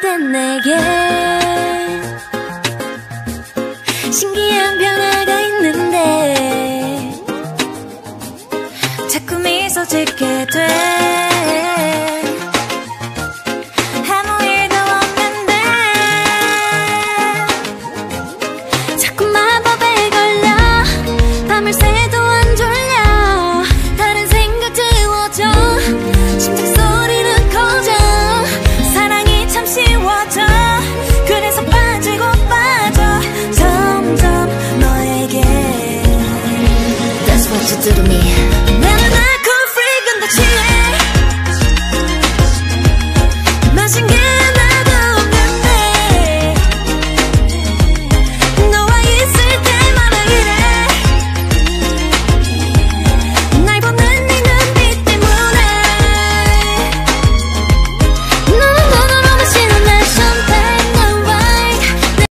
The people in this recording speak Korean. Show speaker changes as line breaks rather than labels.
된 내게 신기한 변화가 있는데 자꾸 미소 짓게 돼 to me.